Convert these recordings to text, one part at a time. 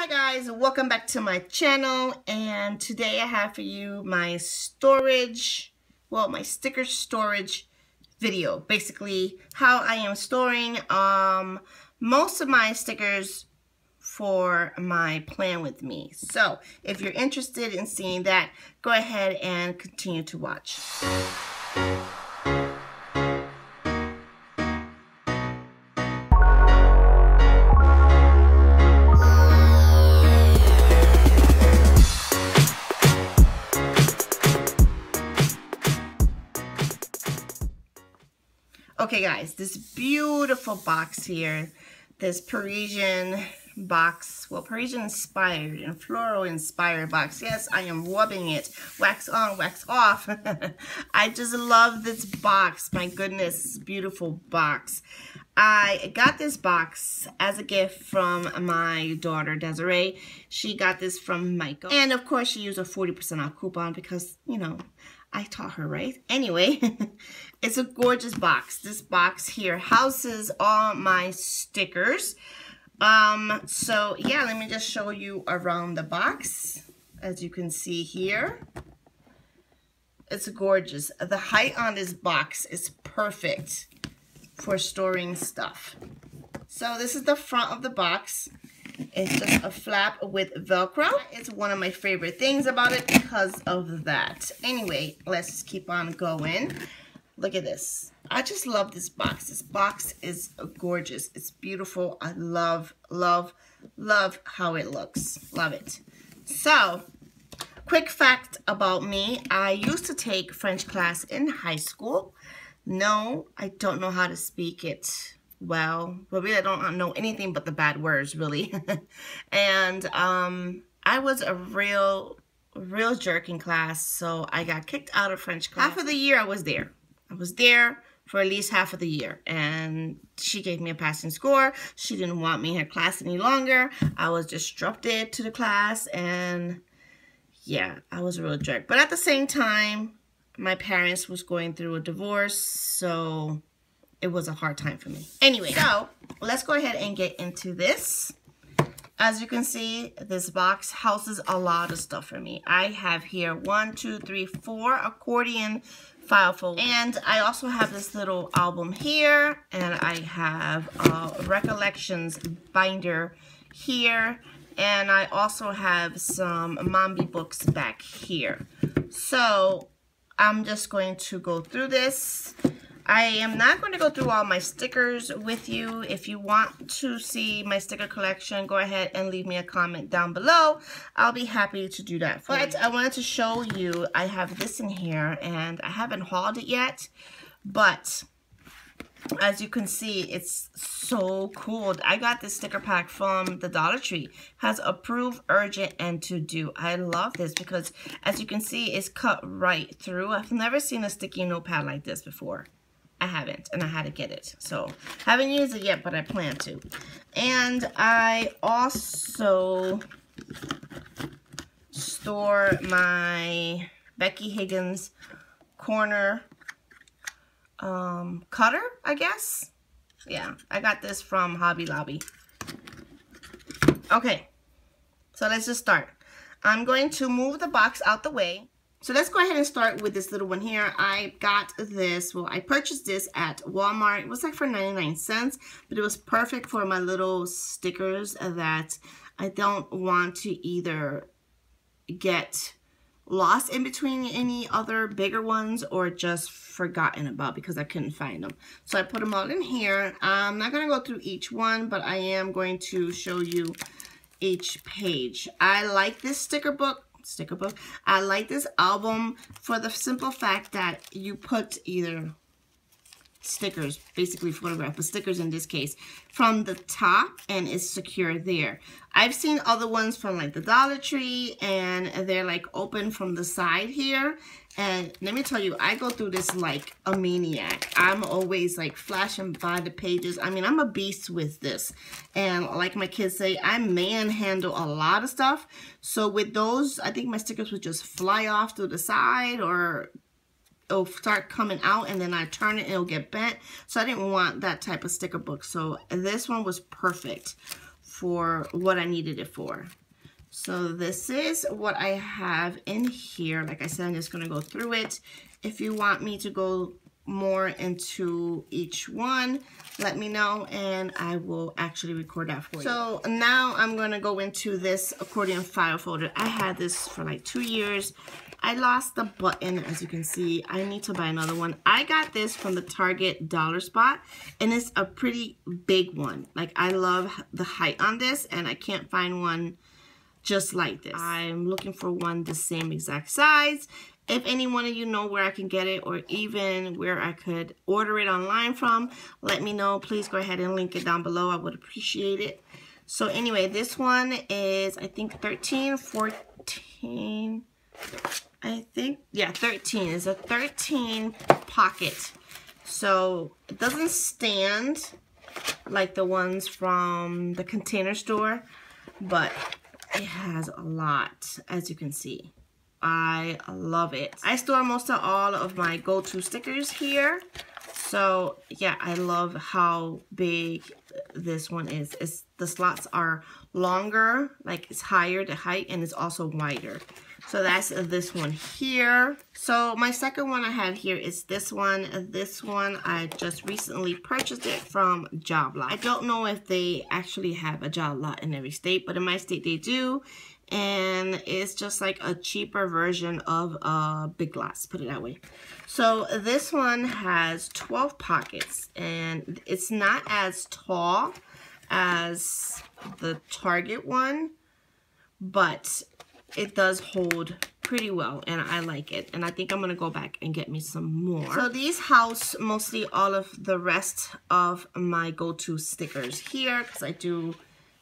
Hi guys, welcome back to my channel and today I have for you my storage, well my sticker storage video. Basically how I am storing um, most of my stickers for my plan with me. So if you're interested in seeing that, go ahead and continue to watch. Okay guys, this beautiful box here, this Parisian box, well Parisian inspired and floral inspired box. Yes, I am rubbing it, wax on, wax off. I just love this box, my goodness, beautiful box. I got this box as a gift from my daughter Desiree. She got this from Michael. And of course she used a 40% off coupon because, you know, I taught her, right? Anyway, it's a gorgeous box. This box here houses all my stickers. Um, so yeah, let me just show you around the box. As you can see here, it's gorgeous. The height on this box is perfect for storing stuff. So this is the front of the box. It's just a flap with Velcro. It's one of my favorite things about it because of that. Anyway, let's keep on going. Look at this. I just love this box. This box is gorgeous. It's beautiful. I love, love, love how it looks. Love it. So, quick fact about me. I used to take French class in high school. No, I don't know how to speak it well, but really I don't know anything but the bad words, really. and um, I was a real, real jerk in class, so I got kicked out of French class. Half of the year I was there. Was there for at least half of the year. And she gave me a passing score. She didn't want me in her class any longer. I was disrupted to the class and yeah, I was a real jerk. But at the same time, my parents was going through a divorce, so it was a hard time for me. Anyway, so let's go ahead and get into this. As you can see, this box houses a lot of stuff for me. I have here one, two, three, four accordion file folder. And I also have this little album here. And I have a Recollections binder here. And I also have some Mambi books back here. So I'm just going to go through this I am not going to go through all my stickers with you. If you want to see my sticker collection, go ahead and leave me a comment down below. I'll be happy to do that but. I wanted to show you, I have this in here and I haven't hauled it yet, but as you can see, it's so cool. I got this sticker pack from the Dollar Tree. has approved, urgent, and to do. I love this because as you can see, it's cut right through. I've never seen a sticky notepad like this before. I haven't, and I had to get it. So, haven't used it yet, but I plan to. And I also store my Becky Higgins corner um, cutter, I guess. Yeah, I got this from Hobby Lobby. Okay, so let's just start. I'm going to move the box out the way. So let's go ahead and start with this little one here. I got this, well, I purchased this at Walmart. It was like for 99 cents, but it was perfect for my little stickers that I don't want to either get lost in between any other bigger ones or just forgotten about because I couldn't find them. So I put them all in here. I'm not going to go through each one, but I am going to show you each page. I like this sticker book sticker book. I like this album for the simple fact that you put either stickers, basically photograph, but stickers in this case, from the top and it's secure there. I've seen other ones from like the Dollar Tree and they're like open from the side here. And let me tell you, I go through this like a maniac. I'm always like flashing by the pages. I mean, I'm a beast with this. And like my kids say, I manhandle a lot of stuff. So with those, I think my stickers would just fly off to the side or it'll start coming out and then I turn it and it'll get bent. So I didn't want that type of sticker book. So this one was perfect for what I needed it for. So this is what I have in here. Like I said, I'm just going to go through it. If you want me to go more into each one, let me know and I will actually record that for you. So now I'm going to go into this accordion file folder. I had this for like two years. I lost the button, as you can see. I need to buy another one. I got this from the Target Dollar Spot, and it's a pretty big one. Like, I love the height on this, and I can't find one just like this. I'm looking for one the same exact size. If any one of you know where I can get it or even where I could order it online from, let me know. Please go ahead and link it down below. I would appreciate it. So anyway, this one is, I think, 13, 14, I think, yeah, 13. It's a 13 pocket. So it doesn't stand like the ones from the container store, but it has a lot, as you can see. I love it. I store most of all of my go-to stickers here. So yeah, I love how big this one is. It's, the slots are longer, like it's higher the height, and it's also wider. So that's this one here. So my second one I have here is this one. This one I just recently purchased it from Job Lot. I don't know if they actually have a Job Lot in every state, but in my state they do. And it's just like a cheaper version of a Big Lots, put it that way. So this one has 12 pockets and it's not as tall as the Target one, but it does hold pretty well and I like it. And I think I'm gonna go back and get me some more. So these house mostly all of the rest of my go-to stickers here because I do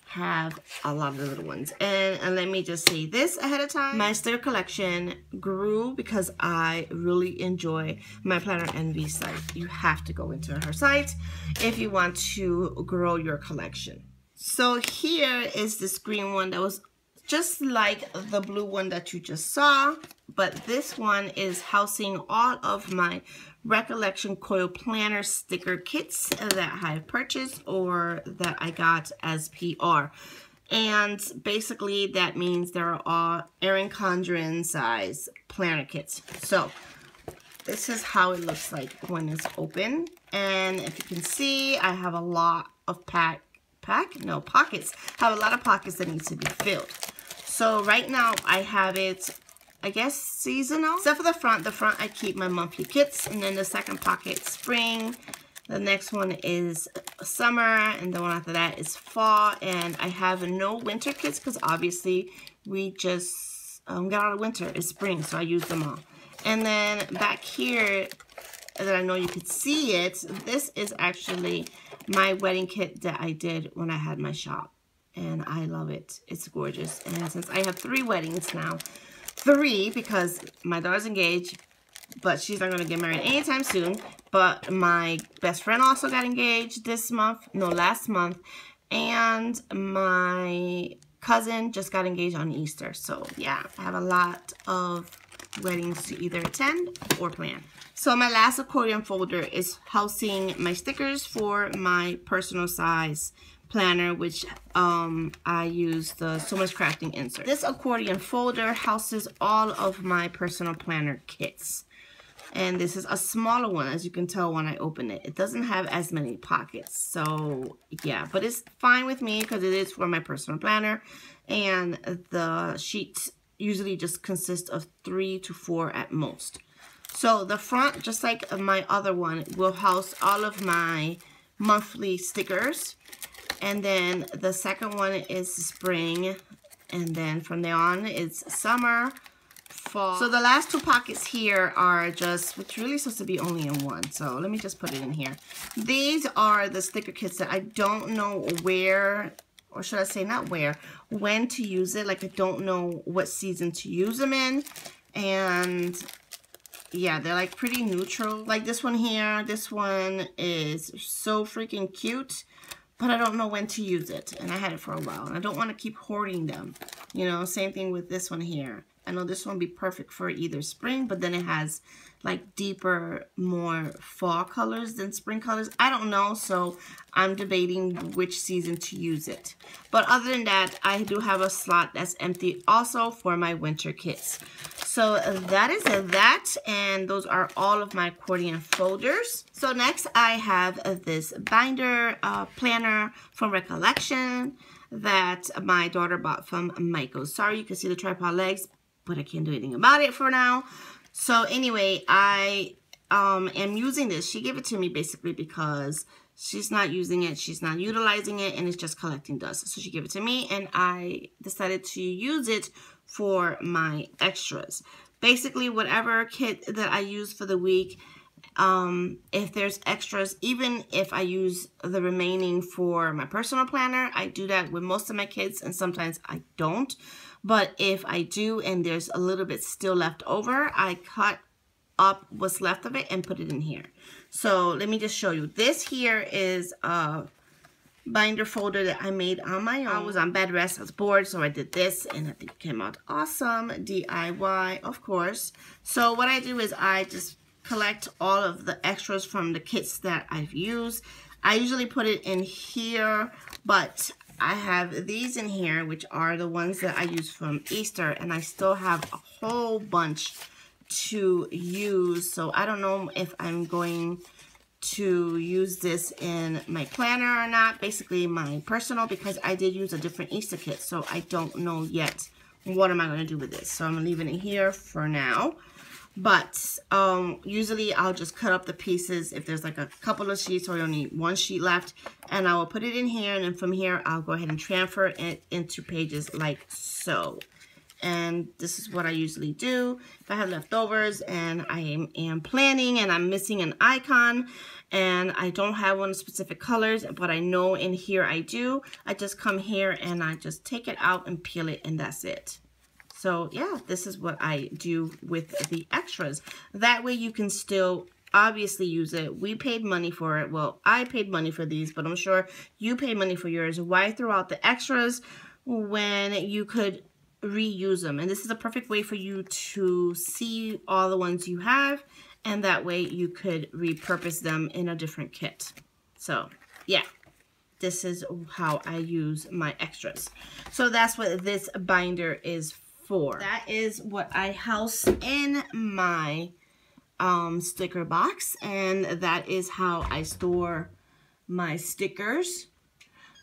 have a lot of the little ones. And, and let me just say this ahead of time. My sticker collection grew because I really enjoy my planner envy site. You have to go into her site if you want to grow your collection. So here is this green one that was just like the blue one that you just saw but this one is housing all of my recollection coil planner sticker kits that I've purchased or that I got as PR and basically that means they're all Erin Condren size planner kits. So this is how it looks like when it's open. And if you can see I have a lot of pack pack no pockets. I have a lot of pockets that need to be filled so right now I have it, I guess, seasonal. Except for the front. The front I keep my monthly kits. And then the second pocket, spring. The next one is summer. And the one after that is fall. And I have no winter kits because obviously we just um, got out of winter. It's spring, so I use them all. And then back here, that I know you could see it, this is actually my wedding kit that I did when I had my shop and I love it. It's gorgeous. And since I have three weddings now, three because my daughter's engaged, but she's not going to get married anytime soon. But my best friend also got engaged this month, no, last month. And my cousin just got engaged on Easter. So yeah, I have a lot of weddings to either attend or plan. So my last accordion folder is housing my stickers for my personal size planner, which um, I use the Sew Much Crafting insert. This accordion folder houses all of my personal planner kits. And this is a smaller one, as you can tell when I open it. It doesn't have as many pockets. So, yeah. But it's fine with me because it is for my personal planner. And the sheets usually just consist of three to four at most. So, the front, just like my other one, will house all of my monthly stickers and then the second one is spring. And then from there on, it's summer, fall. So the last two pockets here are just, which really supposed to be only in one. So let me just put it in here. These are the sticker kits that I don't know where, or should I say not where, when to use it. Like I don't know what season to use them in. And yeah, they're like pretty neutral. Like this one here, this one is so freaking cute but I don't know when to use it. And I had it for a while. And I don't want to keep hoarding them. You know, same thing with this one here. I know this one would be perfect for either spring, but then it has like deeper, more fall colors than spring colors. I don't know, so I'm debating which season to use it. But other than that, I do have a slot that's empty also for my winter kits. So that is that, and those are all of my accordion folders. So next I have this binder uh, planner from Recollection that my daughter bought from Michael. Sorry, you can see the tripod legs, but I can't do anything about it for now. So anyway, I um, am using this. She gave it to me basically because she's not using it. She's not utilizing it and it's just collecting dust. So she gave it to me and I decided to use it for my extras. Basically, whatever kit that I use for the week, um, if there's extras, even if I use the remaining for my personal planner, I do that with most of my kits and sometimes I don't. But if I do and there's a little bit still left over, I cut up what's left of it and put it in here. So let me just show you. This here is a binder folder that I made on my own. I was on bed rest, I was bored, so I did this and I think it came out awesome. DIY, of course. So what I do is I just collect all of the extras from the kits that I've used. I usually put it in here, but I have these in here, which are the ones that I use from Easter, and I still have a whole bunch to use. So I don't know if I'm going to use this in my planner or not, basically my personal, because I did use a different Easter kit, so I don't know yet what am I going to do with this. So I'm leaving it here for now. But um, usually I'll just cut up the pieces if there's like a couple of sheets or only one sheet left. And I will put it in here. And then from here, I'll go ahead and transfer it into pages like so. And this is what I usually do. If I have leftovers and I am, am planning and I'm missing an icon and I don't have one specific colors, but I know in here I do, I just come here and I just take it out and peel it and that's it. So yeah, this is what I do with the extras. That way you can still obviously use it. We paid money for it. Well, I paid money for these, but I'm sure you paid money for yours. Why throw out the extras when you could reuse them? And this is a perfect way for you to see all the ones you have, and that way you could repurpose them in a different kit. So, yeah this is how I use my extras. So that's what this binder is for. That is what I house in my um, sticker box. And that is how I store my stickers.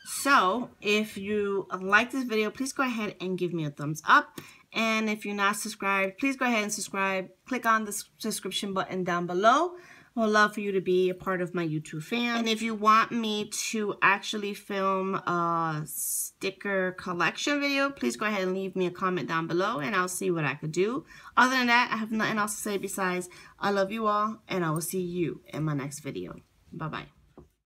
So if you like this video, please go ahead and give me a thumbs up. And if you're not subscribed, please go ahead and subscribe. Click on the subscription button down below. I would love for you to be a part of my YouTube fam. And if you want me to actually film a sticker collection video, please go ahead and leave me a comment down below and I'll see what I could do. Other than that, I have nothing else to say besides I love you all and I will see you in my next video. Bye-bye.